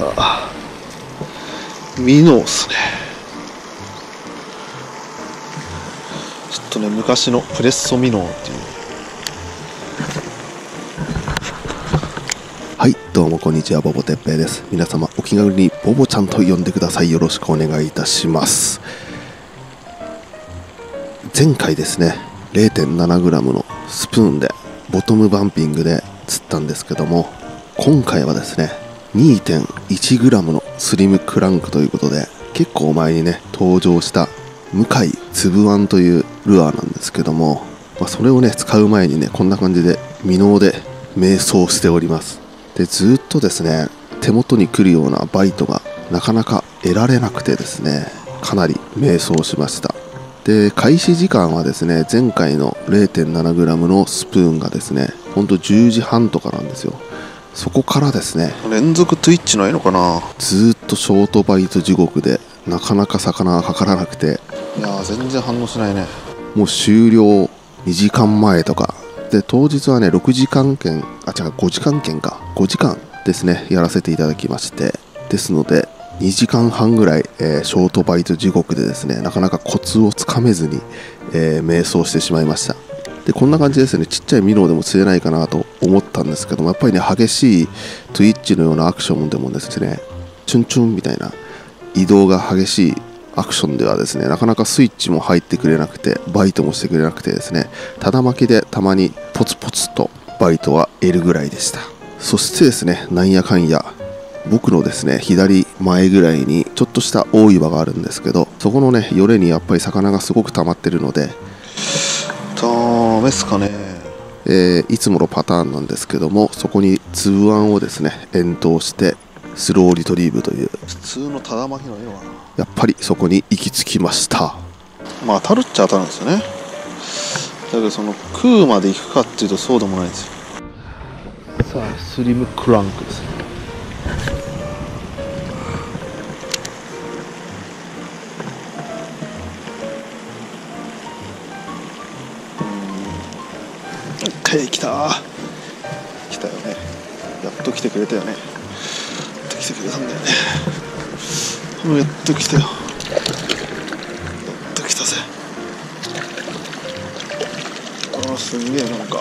さあミノーっすね。ちょっとね昔のプレッソミノーっていう。はいどうもこんにちはボボてっぺいです。皆様お気軽にボボちゃんと呼んでください。よろしくお願いいたします。前回ですね 0.7g のスプーンでボトムバンピングで釣ったんですけども今回はですね 2.1g のスリムクランクということで結構前にね登場した向井つぶあんというルアーなんですけども、まあ、それをね使う前にねこんな感じで未納で迷走しております。でずっとですね手元に来るようなバイトがなかなか得られなくてですねかなり迷走しました。で開始時間はですね前回の 0.7g のスプーンがですねほんと10時半とかなんですよ。そこからですね。連続トゥイッチないのかな？ずーっとショートバイト地獄でなかなか魚がかからなくて。いやー全然反応しないね。もう終了2時間前とか。で当日はね6時間券あ違う5時間券か。5時間ですねやらせていただきまして。ですので2時間半ぐらい、えーショートバイト地獄でですねなかなかコツをつかめずに、えー迷走してしまいました。でこんな感じですね。ちっちゃいミノーでも釣れないかなと思ったんですけどもやっぱりね激しいトゥイッチのようなアクションでもですねチュンチュンみたいな移動が激しいアクションではですねなかなかスイッチも入ってくれなくてバイトもしてくれなくてですねただ巻きでたまにポツポツとバイトは得るぐらいでした。そしてですねなんやかんや僕のですね左前ぐらいにちょっとした大岩があるんですけどそこのねよれにやっぱり魚がすごく溜まってるのでダメっすかね。えーいつものパターンなんですけどもそこに粒あんをですね遠投してスローリトリーブという普通のただ巻きのいいのかなやっぱりそこに行き着きました。まあ当たるっちゃ当たるんですよね。だけどその食うまで行くかっていうとそうでもないんですよ。さあスリムクランクですねい来た。来たよね。やっと来てくれたよね。やっと来てくれたんだよね。もうやっと来たよ。やっと来たぜ。ああすんげえなんか。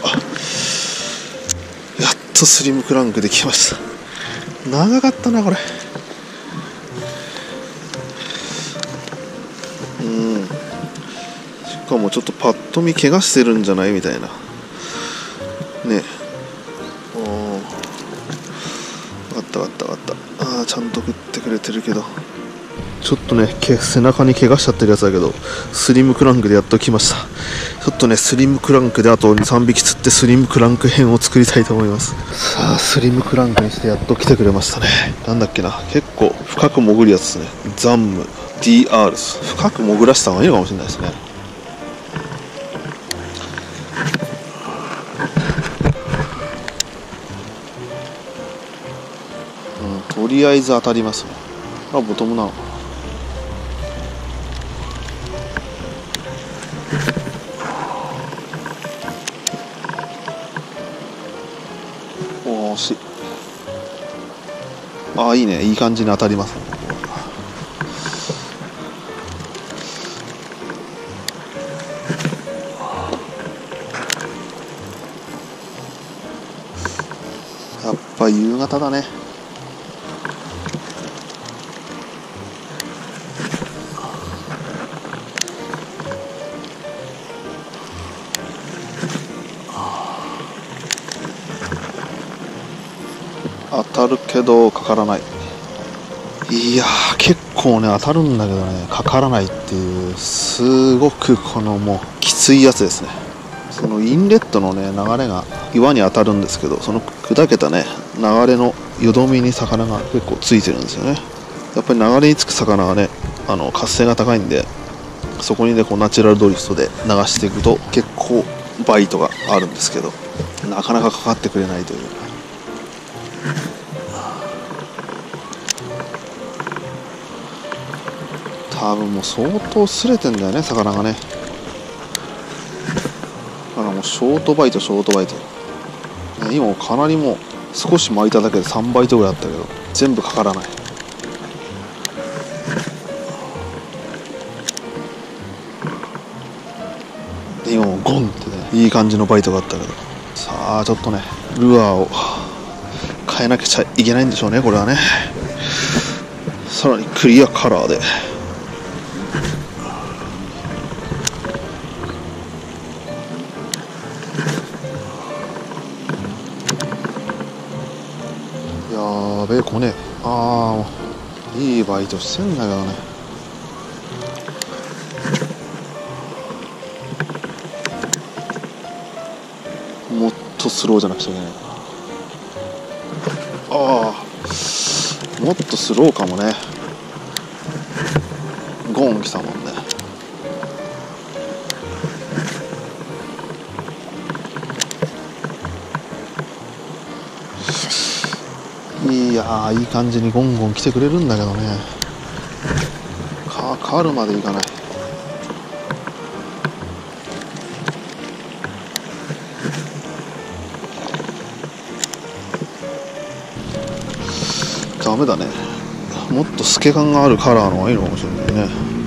やっとスリムクランクできました。長かったなこれ。うん。しかもちょっとパッと見怪我してるんじゃない？みたいな。ね。おお分かった分かった分かった。ああちゃんと食ってくれてるけど。ちょっとねけ背中に怪我しちゃってるやつだけどスリムクランクでやっと来ました。ちょっとねスリムクランクであと23匹釣ってスリムクランク編を作りたいと思います。さあスリムクランクにしてやっと来てくれましたね。なんだっけな。結構深く潜るやつですね。ザンム DR 深く潜らせた方がいいのかもしれないですねりあえず当たりますね。あボトムな。のかなおー惜しい。ああいいね。いい感じに当たります。ねやっぱ夕方だね。当たるけどかからない。いや結構ね当たるんだけどねかからないっていうすごくこのもうきついやつですね。そのインレットのね流れが岩に当たるんですけどその砕けたね流れのよどみに魚が結構ついてるんですよね。やっぱり流れにつく魚はねあの活性が高いんでそこにねこうナチュラルドリフトで流していくと結構バイトがあるんですけどなかなかかかってくれないという。多分もう相当擦れてんだよね魚がね。だからもうショートバイトショートバイト、ね今もかなりもう少し巻いただけで3バイトぐらいあったけど全部かからない。で今もゴンってねいい感じのバイトがあったけど。さあちょっとねルアーを変えなくちゃいけないんでしょうねこれはね。さらにクリアカラーで。べえね。ああいいバイトしてんだけどね。もっとスローじゃなくちゃいけない。なああもっとスローかもね。ゴーン来たもんね。よし。いやいい感じにゴンゴン来てくれるんだけどね。かかかるまでいかない。ダメだね。もっと透け感があるカラーの方がいいのかもしれないね。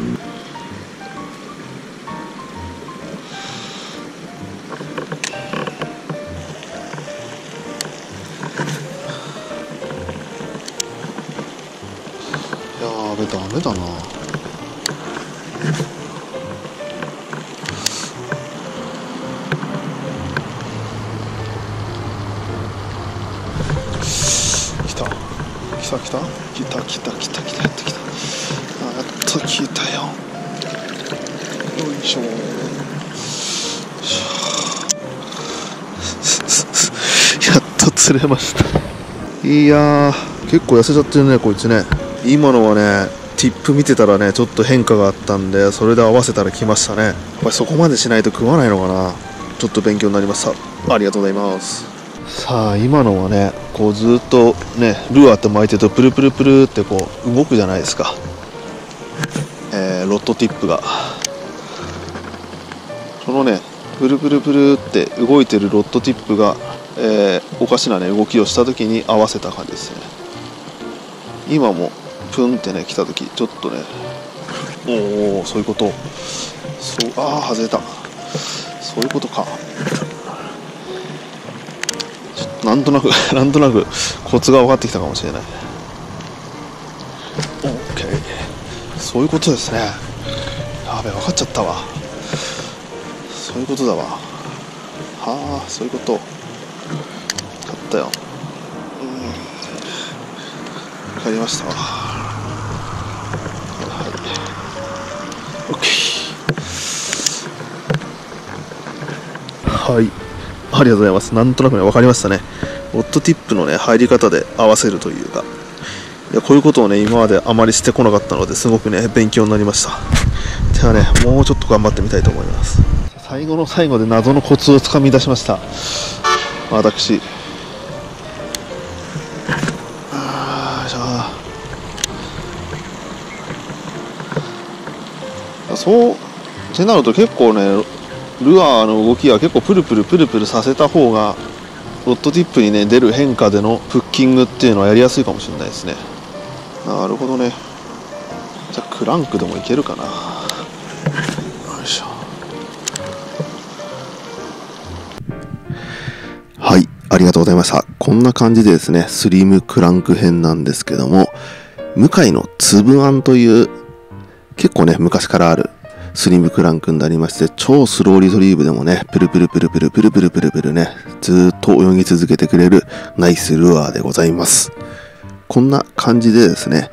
来た来た？来た来た来た来たやってきた。あっと来たよ。よいしょ。よいしょやっと釣れました。いやー結構痩せちゃってるねこいつね。今のはねティップ見てたらねちょっと変化があったんでそれで合わせたら来ましたね。やっぱりそこまでしないと食わないのかな。ちょっと勉強になりました。ありがとうございます。さあ今のはねこうずっとねルアーって巻いてるとプルプルプルってこう動くじゃないですか、えーロットティップが。そのねプルプルプルって動いてるロットティップが、えーおかしなね動きをした時に合わせた感じですね。今もプンってね来た時ちょっとねおおそういうこと。そうああ外れた。そういうことか。なんとなく なんとなくコツが分かってきたかもしれない。オッケーそういうことですね。やべ分かっちゃったわ。そういうことだわ。はあそういうこと。分かったよ。うん。分かりましたわ。はい。オッケーはい。ありがとうございます。なんとなくね分かりましたね。ロットティップのね入り方で合わせるというか。いやこういうことをね今まであまりしてこなかったのですごくね勉強になりました。ではねもうちょっと頑張ってみたいと思います。最後の最後で謎のコツをつかみ出しました。私。あじゃあ。そうってなると結構ねルアーの動きは結構プルプルプルプルさせた方がロッドティップにね出る変化でのフッキングっていうのはやりやすいかもしれないですね。なるほどね。じゃあクランクでもいけるかな。よいしょ。はい、ありがとうございました。こんな感じでですね、スリムクランク編なんですけども、ムカイの粒あんという、結構ね、昔からあるスリムクランクになりまして、超スローリトリーブでもね、プルプルプルプルプルプルプルプルね、ずっと泳ぎ続けてくれるナイスルアーでございます。こんな感じでですね、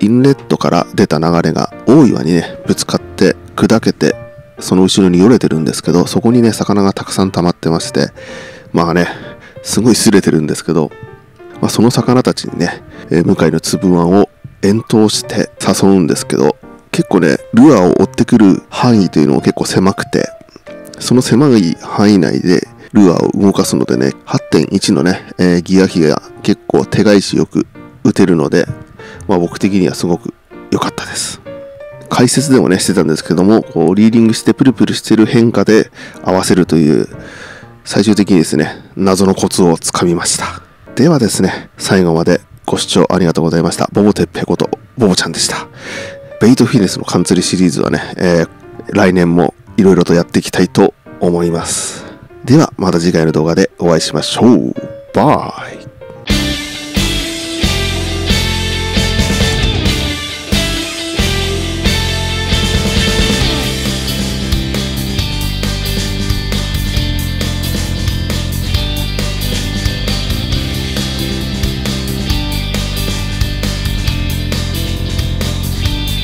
インレットから出た流れが大岩にね、ぶつかって砕けて、その後ろによれてるんですけど、そこにね、魚がたくさん溜まってまして、まあね、すごい擦れてるんですけど、まあ、その魚たちにね、えー向井の粒あんを遠投して誘うんですけど、結構ね、ルアーを追ってくる範囲というのも結構狭くて、その狭い範囲内でルアーを動かすのでね、8.1のね、えーギア比が結構手返しよく打てるので、まあ僕的にはすごく良かったです。解説でもね、してたんですけども、こうリーディングしてプルプルしてる変化で合わせるという、最終的にですね、謎のコツをつかみました。ではですね、最後までご視聴ありがとうございました。ボボテッペことボボちゃんでした。ベイトフィネスのカンツリシリーズはね、えー来年もいろいろとやっていきたいと思います。ではまた次回の動画でお会いしましょう。バイ